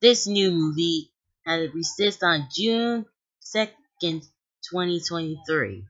this new movie had released on June 2nd, 2023.